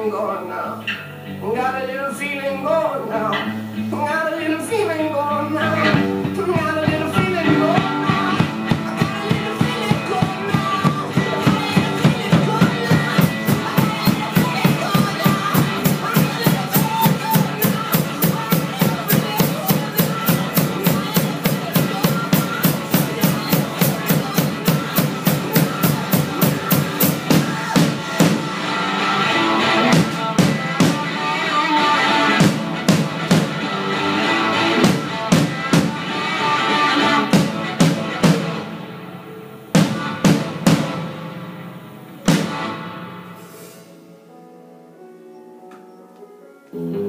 feeling going now. Got a little feeling going now. Got a little feeling going now. Thank